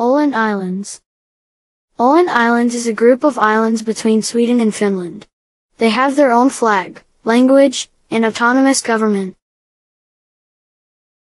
Åland Islands Åland Islands is a group of islands between Sweden and Finland. They have their own flag, language, and autonomous government.